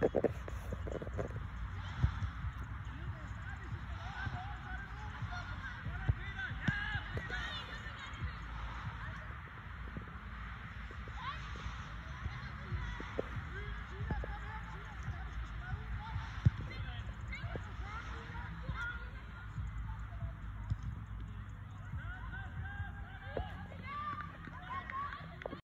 フフフ。